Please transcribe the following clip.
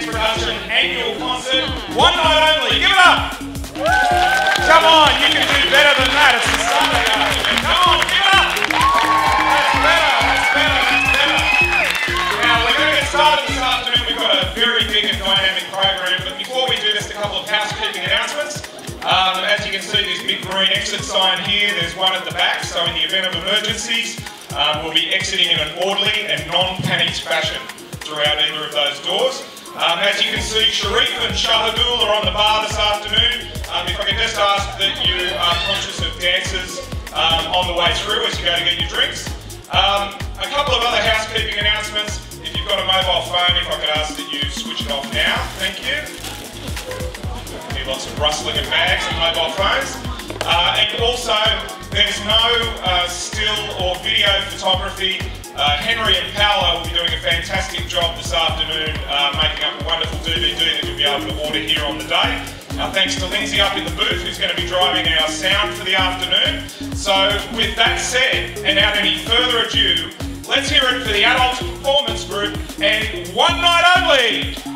Production annual concert. One night only. Give it up. Come on, you can do better than that. It's a Sunday afternoon. Come on, give it up. That's better. That's better. That's better. Now we're going to get started this afternoon. We've got a very big and dynamic program. But before we do, just a couple of housekeeping announcements. Um, as you can see, this big green exit sign here. There's one at the back. So in the event of emergencies, um, we'll be exiting in an orderly and non-panicked fashion throughout either of those doors. Um, as you can see, Sharif and Shahadul are on the bar this afternoon. Um, if I could just ask that you are conscious of dancers um, on the way through as you go to get your drinks. Um, a couple of other housekeeping announcements. If you've got a mobile phone, if I could ask that you switch it off now. Thank you. Hear lots of rustling of bags and mobile phones. Uh, and also, there's no uh, still or video photography. Uh, Henry and Paolo will be doing a fantastic job this afternoon, uh, making up a wonderful DVD that you'll be able to order here on the day. Our thanks to Lindsay up in the booth, who's going to be driving our sound for the afternoon. So, with that said, and without any further ado, let's hear it for the Adult Performance Group and One Night Only.